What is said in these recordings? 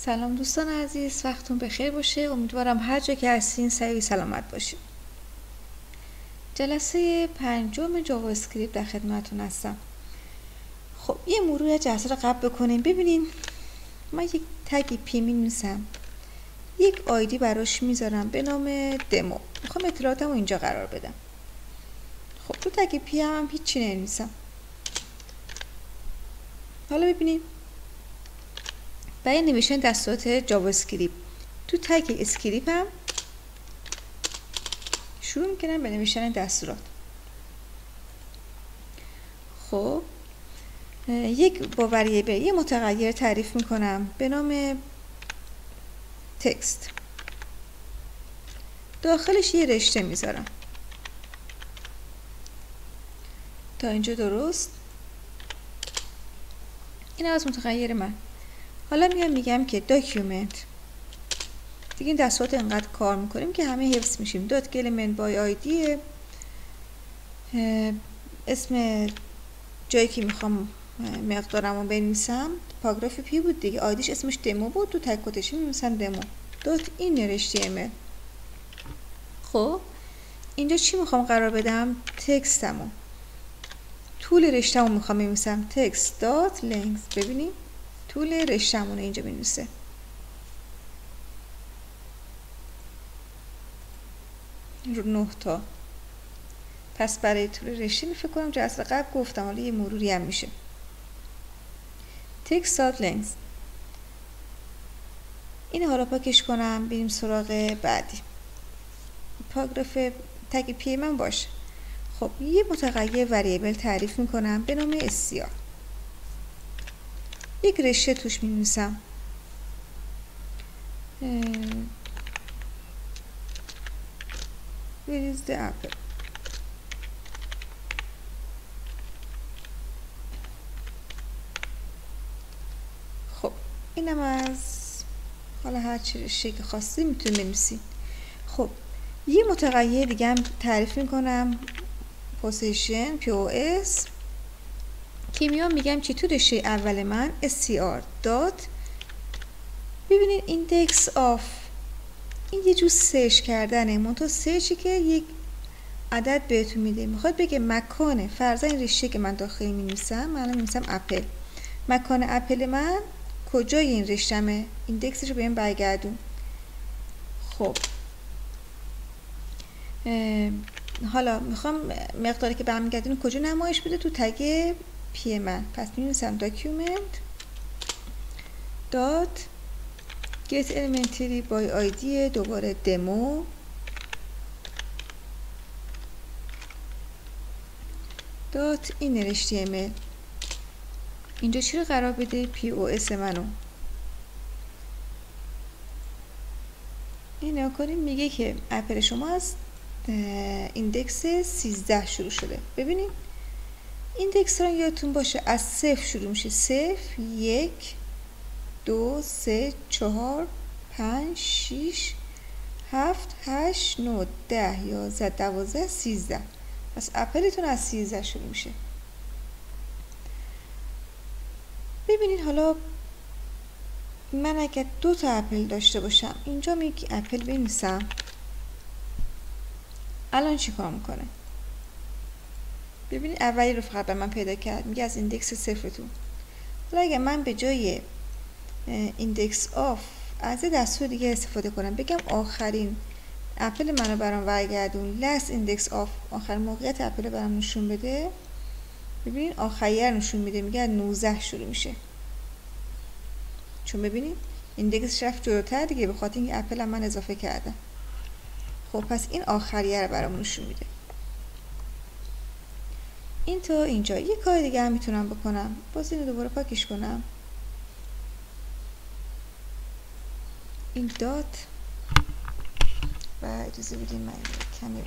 سلام دوستان عزیز وقتون بخیر باشه. امیدوارم هر جا که هستین صحیح سلامت باشین. جلسه پنجم JavaScript در خدمتتون هستم. خب یه مرور جلسه رو قبل بکنیم. ببینین من یک tag p می نویسم. یک ID براش می‌ذارم به نام دمو. می‌خوام اطلاعاتم رو اینجا قرار بدم. خب تو tag p هم, هم هیچی ننویسم حالا ببینیم. برای نوشتن دستورات JavaScript تو tag script هم شروع می‌کنم به نوشتن دستورات خب یک با variable یه متغیر تعریف می‌کنم به نام text. داخلش یه رشته می‌ذارم. تا اینجا درست. این از متغیر من. حالا میام میگم که document دیگه این دستورات انقدر کار می‌کنیم که همه حفظ میشیم. dot get element by ID اسم جایی که می‌خوام مقدارم رو بنویسم. پاراگراف p بود دیگه. آیدیش اسمش دمو بود. تو تک quotation می‌نویسم demo. dot inner HTML خب اینجا چی می‌خوام قرار بدم؟ text مو. طول رشتهمو می‌خوام بنویسم. text dot length. ببینیم. طول رشتهمون اینجا بنویسه رو نه تا. پس برای طول رشته فکر کنم جلسه قبل گفتم حالا یه مروری هم میشه. text dot length این حالا پاکش کنم بریم سراغ بعدی. پاراگراف تگ پی من باشه. خب یه متغیر وریبل تعریف می‌کنم به نام استیار یک رشته توش می نویسم? خب اینم از حالا هر چی رشته که خواستی می‌تونی بنویسی. خب یه متغیر دیگه هم تعریف می‌کنم. position pos که میام میگم که تو رشته اول من؟ str dot ببینید index of این یه جور سرچ کردنه. منتها سرچی که یک عدد بهتون میده. می‌خواد بگه مکان فرضا این رشته که من داخل می نویسم من نویسم اپل. مکان اپل من کجای این رشتمه index ش رو بهم برگردون. خب. حالا می‌خوام مقداری که برمیگردون کجا نمایش بده؟ تو tag p من. پس می نویسم document dot get element by id دوباره دمو dot inner HTML. اینجا چی رو قرار بده؟ pos منو. این کنیم میگه که اپل شما از index 13 شروع شده. ببینید index رو یادتون باشه از صفر شروع میشه. صفر یک دو سه چهار پنج شیش هفت هشت نه ده یازده دوازده سیزده. پس اپلتون از سیزده شروع میشه. ببینید حالا من اگر دو تا اپل داشته باشم اینجا میگه اپل بنویسم. الان چی کار می‌کنه؟ ببینید اولی رو فقط به من پیدا کرد میگه از index صفرتون. حالا اگر من به جای index of از دستور دیگه استفاده کنم. بگم آخرین اپل منو برام برگردون. last index of آخرین موقعیت اپل برام نشون بده. ببینید آخریه نشون میده. میگه 19 شروع میشه. چون ببینید index رفت جلوتر دیگه به خاطر اینکه اپل هم من اضافه کردم. خب پس این آخریه رو برام نشون میده. این تا اینجا. یه کار دیگه هم می‌تونم بکنم. باز اینو دوباره پاکش کنم. این dot. و اجازه بدین من کمی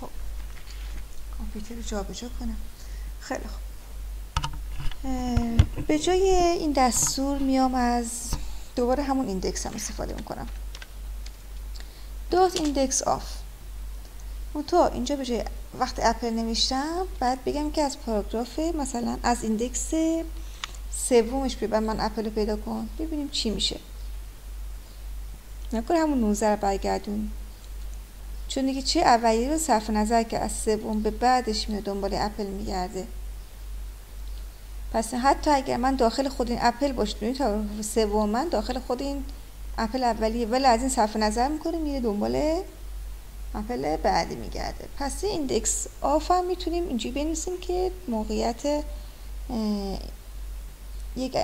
خب. کامپیوتر رو جابجا کنم. خیلی خوب. به جای این دستور میام از دوباره همون index of استفاده می‌کنم. dot index of. تو اینجا به جای وقت اپل نوشتم بعد بگم که از پاراگراف مثلا از index سومش به من اپل پیدا کن ببینیم چی میشه. نکنه همون 19 رو برگردون. چون دیگه چه اولی رو صرف نظر که از سوم به بعدش میاد دنبال اپل میگرده. پس حتی اگر من داخل خود این اپل باشه تا سوم من داخل خود این اپل اولیه ولی از این صرف نظر می‌کنه میره دنبال اپل بعدی میگرده. پس این index of هم می‌تونیم اینجوری بنویسیم که موقعیت یک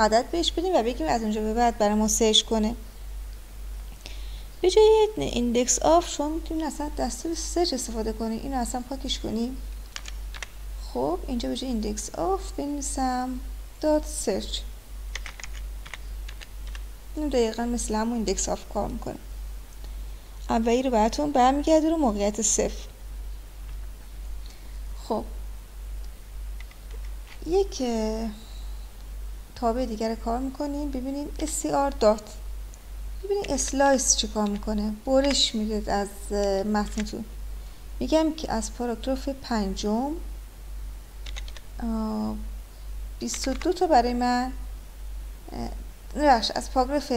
عدد بهش بدیم و بگیم از اونجا به بعد برای ما search کنه. به جای index of شما می‌تونید اصلا دستور search استفاده کنید اینو اصلا پاکش کنیم خب اینجا به جای index of بنویسم dot search. این دقیقا مثل همون index of کار می‌کنه. اولی رو براتون برمیگرده رو موقعیت صفر. خب. یک تابع دیگر کار می‌کنیم. ببینید str dot ببینید slice چیکار می‌کنه. برش میده از متنتون. میگم که از پاراگراف پنجم 22 تا برای من از پاراگراف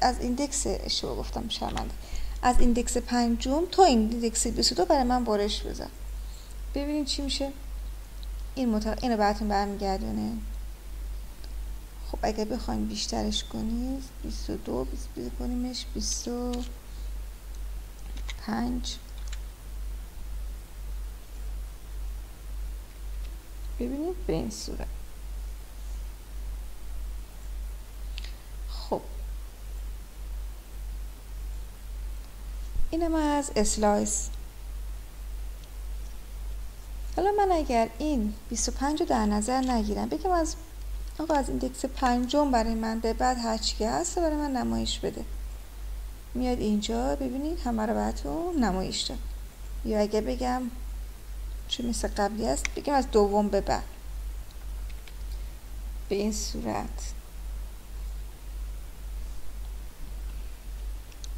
از index اشتباه گفتم شرمنده. از index پنجم تا index 22 برای من برش بزن ببینید چی میشه. این مطلق اینو براتون برمیگردونه. خب اگه بخوایم بیشترش کنید 22 بیست کنیمش 25 ببینید به این صورت خب اینم از slice. حالا من اگر این 25 رو در نظر نگیرم بگم از آقا از index پنجم برای من به بعد هرچی که هست برای من نمایش بده. میاد اینجا ببینید همه رو براتون نمایش داد. یا اگه بگم چه مثل قبلی است بگم از دوم به بعد. به این صورت.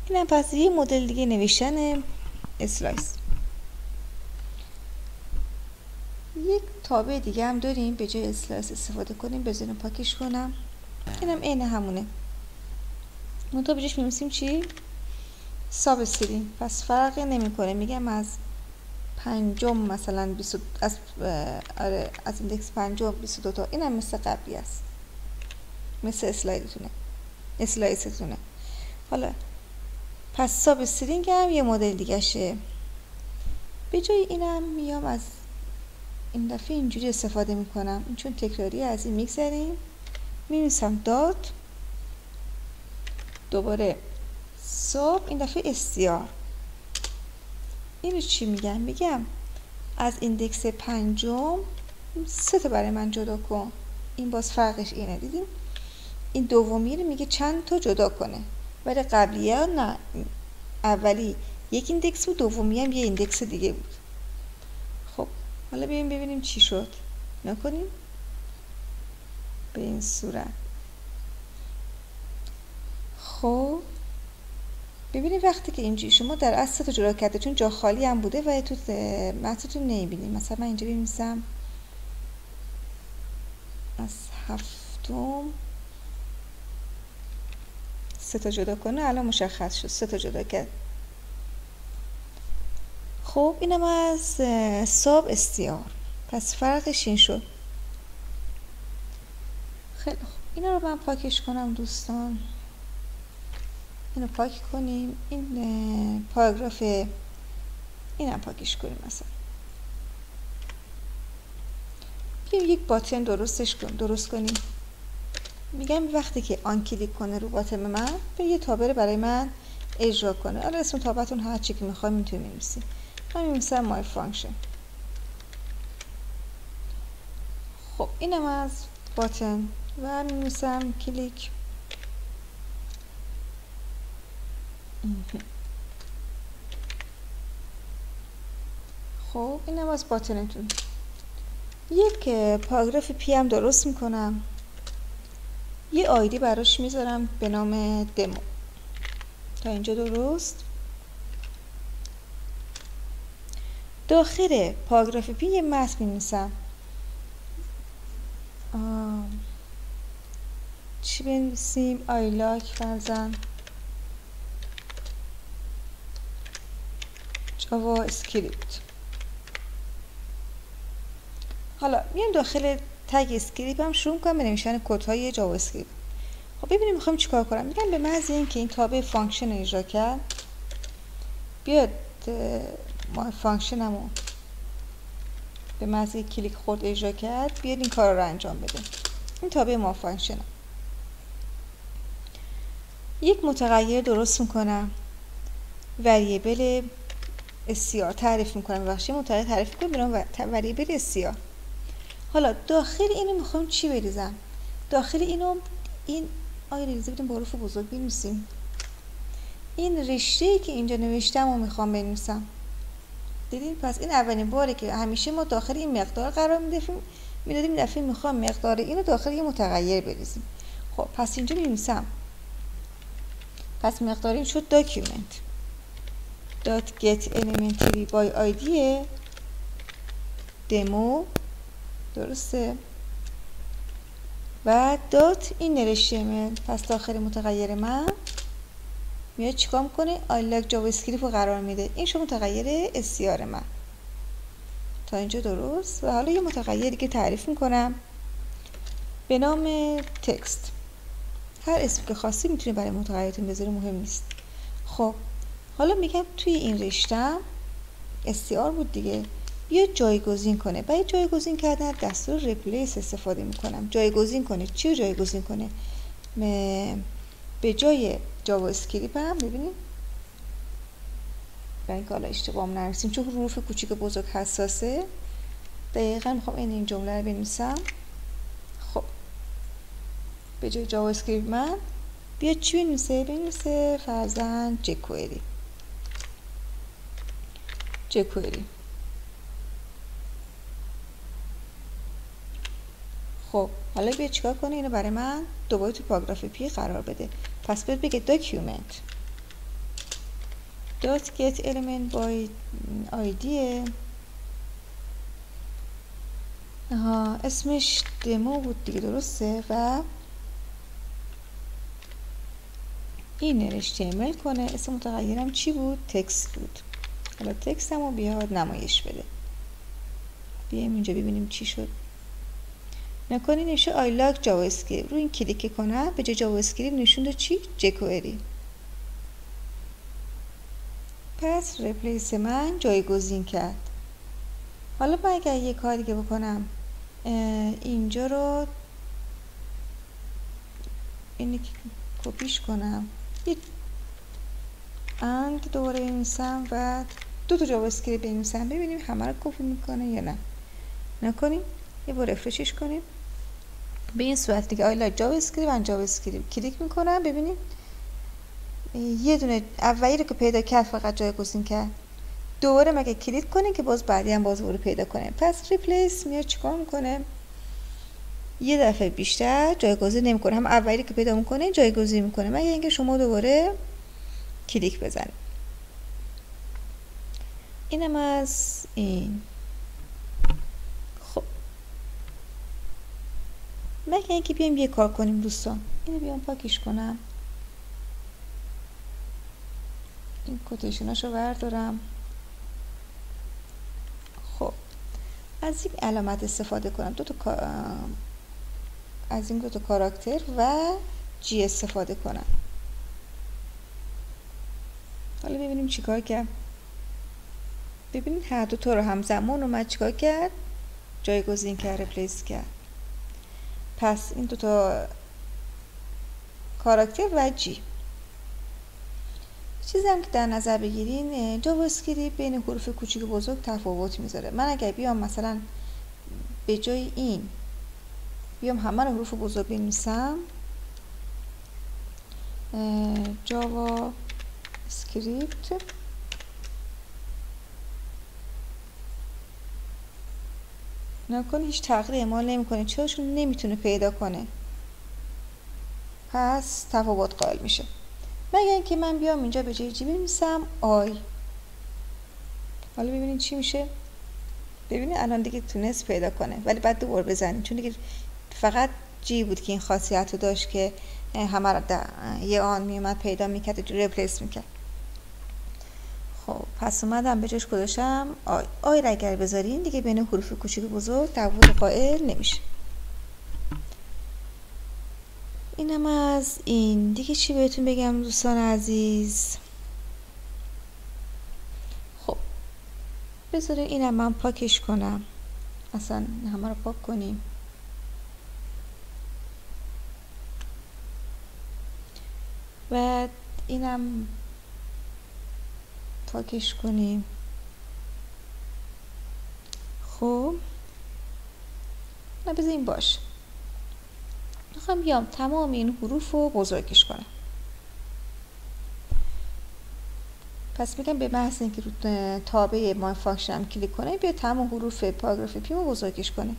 اینم پس یه مدل دیگه نوشتن slice. یک تابع دیگه هم داریم به جای slice استفاده کنیم بزنیم پاکش کنم. اینم عین همونه. منتها بجاش می‌نویسیم چی؟ sub پس فرقی نمی‌کنه. میگم از پنجم مثلا 20 از آره از index پنجم 22 تا. اینم مثل قبلی است. مثل slide تونه. slice تونه حالا پس substring هم یه مدل دیگه شه به جای اینم میام از این دفعه اینجوری استفاده می‌کنم. چون تکراری از این میگذریم. می‌نویسم dot دوباره sub این دفعه str. اینو چی میگم؟ میگم از index پنجم سه تا برای من جدا کن. این باز فرقش اینه دیدیم این دومی رو میگه چند تا جدا کنه. ولی قبلی ها نه. اولی یک index بود دومی هم یه index دیگه بود. خب حالا بیایم ببینیم چی شد. نکنیم؟ به این صورت. خب ببینید وقتی که اینجوری شما در اصل تا جدا کرده چون جا خالی هم بوده و تو متنتون نمی‌بینید مثلا من اینجا بنویسم. از هفتم سه تا جدا کنه الان مشخص شد. سه تا جدا کرد. خب اینم از ساب استیار. پس فرقش این شد. خیلی خوب. اینا رو من پاکش کنم دوستان. اینو پاک کنیم. این پاراگراف اینم پاکش کنیم مثلا. بیایم یک button درستش کن درست کنیم. میگم وقتی که on click کنه رو button من یه تابع برای من اجرا کنه. حالا اسم تابعتون هر چی که می‌خوای می‌تونی بنویسی من می‌نویسم my function خب اینم از باتن. و میمیسم کلیک. خب اینم از باتنتون. یک پاراگراف پی هم درست می‌کنم. یه آیدی براش می‌ذارم به نام دمو. تا اینجا درست؟ داخل پاراگراف p یه متن می‌نویسم. چی بنویسیم؟ I like فرضا. JavaScript. حالا میام داخل tag script هم شروع کنم به نوشتن کد های JavaScript خب ببینیم می‌خوام چیکار کنم. میگم به محض اینکه این تابع function اجرا کرد بیاد my function مو به محض کلیک خورد اجرا کرد بیاد این کار رو انجام بده. این تابع my function یک متغیر درست می‌کنم. variable str تعریف می‌کنم. بخشی متغیر تعریف کنم variable str حالا داخل اینو می‌خوام چی بریزم؟ داخل اینو این آیا ریزه بدیم با بزرگ بنویسیم. این رشته ای که اینجا نوشتم و می‌خوام بنویسم. دیدین؟ پس این اولین باره که همیشه ما داخل این مقدار قرار میدیم می‌دادیم دفعه می‌خوام مقدار اینو داخل یه متغیر بریزیم. خب پس اینجا می‌نویسم پس مقدار این شد document dot get element by id demo درسته. و dot این نرشته پس داخل متغیر من. میاد چیکار می‌کنه؟ I like JavaScript رو قرار میده. این شما متغیر str من. تا اینجا درست. و حالا یه متغیری که تعریف می‌کنم. به نام text. هر اسم که خواستی می‌تونی برای متغیرتون بذاری مهم نیست. خب حالا میگم توی این رشتم str بود دیگه. بیا جایگزین کنه. برای جایگزین کردن دستور replace استفاده می‌کنم. جایگزین کنه. چی جایگزین کنه؟ به جای JavaScript هم ببینیم. برای اینکه حالا اشتباه نرسیم. چون حروف کوچیک بزرگ حساسه. دقیقا می‌خوام این این جمله رو بنویسم. خب. به جای JavaScript من. بیا چی بنویسه؟ بنویسه فرضا jQuery. جکوئری. خب حالا بیا چیکار کنه اینو برای من دوباره تو پاراگراف پی قرار بده. پس باید بگه document. Dot get element by id ها اسمش دمو بود دیگه درسته؟ و این ایمیل کنه. اسم متغیرم چی بود؟ text بود. حالا text رو بیاد نمایش بده. بیایم اینجا ببینیم چی شد. نکنی نشه I like JavaScript رو این کلیک کنم به جای JavaScript نشون چی؟ jQuery پس replace من جایگزین کرد. حالا من اگر یه کاری که بکنم اینجا رو اینی که کپیش کنم. یک and دوباره بنویسم و دو تا JavaScript بنویسم. ببینیم همه رو کپی می‌کنه یا نه. نکنیم یه بار refresh ش کنیم. به این صورت دیگه. I like JavaScript and JavaScript کلیک می‌کنم ببینید یه دونه اولی رو که پیدا کرد فقط جایگزین کرد. دوباره مگه کلیک کنه که باز بعدی هم باز رو پیدا کنه. پس replace میاد چیکار می‌کنه؟ یه دفعه بیشتر جایگزین نمی‌کنه. هم اولی که پیدا می‌کنه جایگزین می‌کنه. مگه اینکه شما دوباره کلیک بزنید. اینم از این. مگه اینکه بیایم یه کار کنیم دوستان اینو بیام پاکش کنم این کوتیشناشو بردارم خب از این علامت استفاده کنم دو تا از این دو تا کاراکتر و جی استفاده کنم حالا ببینیم چیکار کرد ببینید هر دو تا رو همزمان اومد چیکار کرد جایگزین کرد ریپلیس کرد پس این دوتا کاراکتر و جی چیزی هم که در نظر بگیرین JavaScript بین حروف کوچیک و بزرگ تفاوت می‌ذاره. من اگر بیام مثلا به جای این بیام همه حروف بزرگ بنویسم JavaScript. نکنه هیچ تغییر اعمال نمی‌کنه چرا چون نمی‌تونه پیدا کنه. پس تفاوت قائل میشه. مگر اینکه من بیام اینجا به جای جی بنویسم آی. حالا ببینید چی میشه. ببینید الان دیگه تونست پیدا کنه. ولی بعد دوباره بزنید چون دیگه فقط جی بود که این خاصیت رو داشت که همه یه آن میومد پیدا می‌کرد replace می‌کرد. پس اومدم به جاش گذاشتم. i i را اگر بذارین دیگه بین حروف کوچیک بزرگ تفاوت قائل نمیشه. اینم از این. دیگه چی بهتون بگم دوستان عزیز؟ خب بذارین اینم من پاکش کنم. اصلا همه رو پاک کنیم. و اینم پاکش کنیم. خب. نه این باش می‌خوام بیام تمام این حروف رو بزرگش کنم. پس میگم به محض اینکه رو تابع ما function کلیک کنه بیا تمام حروف پاراگراف پیم رو بزرگش کنه.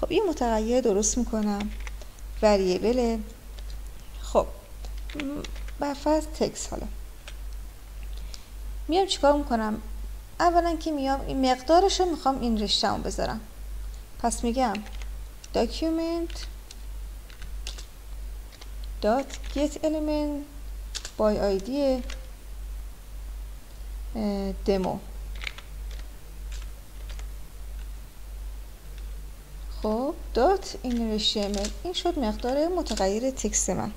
خب این متغیر درست می‌کنم. variable. خب. برفرض تکس حالا. میام چیکار می‌کنم؟ اولا که میام این مقدارش می‌خوام این رشته بذارم. پس میگم document dot get element by id دمو خب دات این رشته این شد مقدار متغیر تکست من.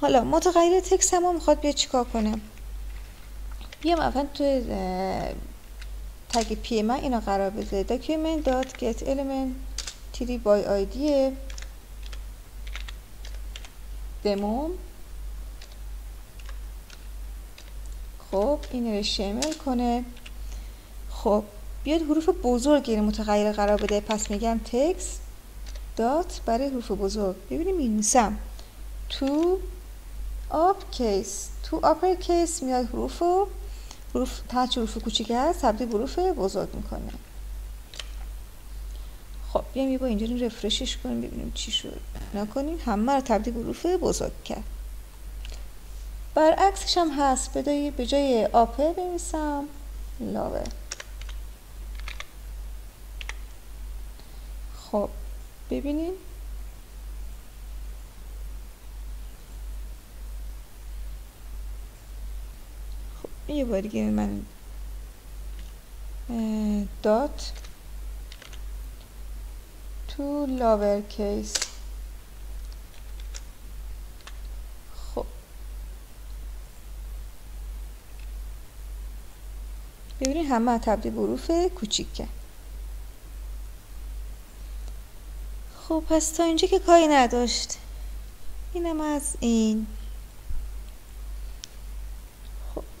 حالا متغیر تکست می‌خواد بیا چیکار کنه؟ بیام اول تو تگ p من اینو قرار بده. Document dot get element تری by ID demo خب این رو شمل کنه. خب بیاد حروف بزرگ این متغیر قرار بده. پس میگم text dot برای حروف بزرگ. ببینیم میسم to up case to upper case میاد حروف حروف تحت حروف کوچیک هست تبدیل حروف بزرگ می‌کنه. خب بیایم یه با اینجوری رفرشش کنیم ببینیم چی شد. نکنیم همه رو تبدیل حروف بزرگ کرد. برعکسش هم هست. بدایی به جای آپه بنویسم. لاوه. خب ببینیم یه بار دیگه من دات تو لاور کیس خب. ببینید همه تبدیل حروف کوچیکه. خب پس تا اینجا که کاری نداشت. اینم از این.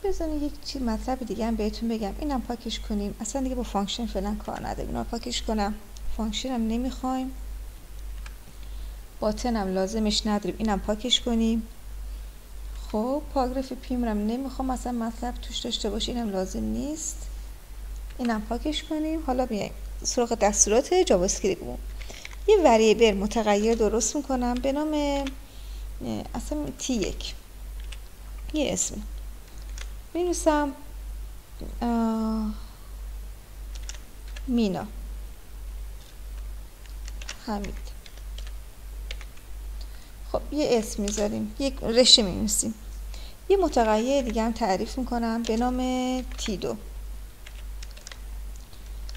بذارین یک چیز مطلب دیگه هم بهتون بگم. اینم پاکش کنیم. اصلا دیگه با function فعلا کار نداریم. اینا پاکش کنم. function هم نمی‌خوایم. button هم لازمش نداریم. اینم پاکش کنیم. خب پاراگراف پیم هم نمی‌خوام. اصلا مطلب توش داشته باشه اینم لازم نیست. اینم پاکش کنیم. حالا بیایم. سراغ دستورات JavaScript یه وریبل متغیر درست می‌کنم. به نام اصلا تی یک. یه اسمی می مینا. حمید. خب یه اسم می‌ذاریم. یک رشته می یه متغیر دیگه هم تعریف می‌کنم به نام تیدو.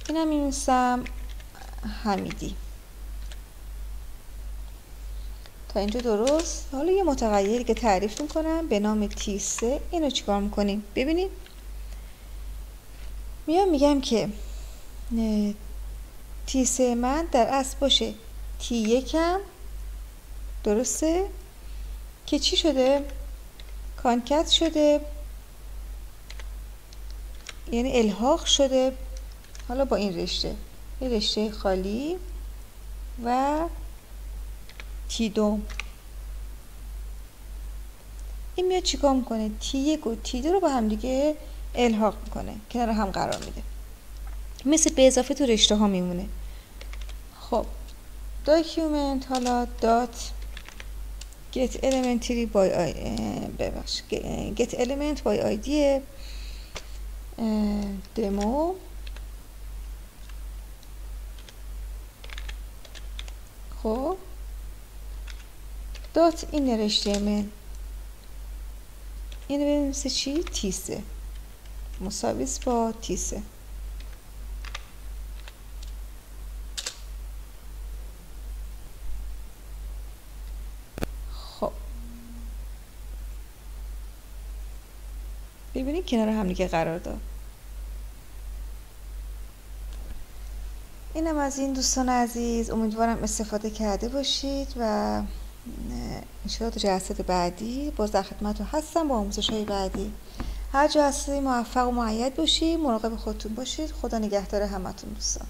اینم می حمیدی. اینجا درست. حالا یه متغیری که تعریف می‌کنم به نام تی سه اینو چیکار می‌کنیم؟ ببینید. میام میگم که تی سه من در اصل باشه. تی یکم. درسته؟ که چی شده؟ کانکت شده. یعنی الحاق شده. حالا با این رشته. یه رشته خالی و t دو. این میاد چیکار می‌کنه؟ t یک و t دو رو با هم دیگه الحاق می‌کنه. کنار هم قرار میده. مثل به اضافه تو رشته ها میمونه. خب. document حالا dot get element تری by ببخش. Get element by id دمو خب. دات این نرشته من اینو بنویسه چی؟ تیسه مساویس با تیسه خب ببینید کنار هم دیگه قرار داد اینم از این دوستان عزیز امیدوارم استفاده کرده باشید و انشاءالله تو جلسات بعدی باز در خدمتتون هستم با آموزش های بعدی. هر جا موفق و معید باشید مراقب خودتون باشید. خدا نگهدار همتون دوستان.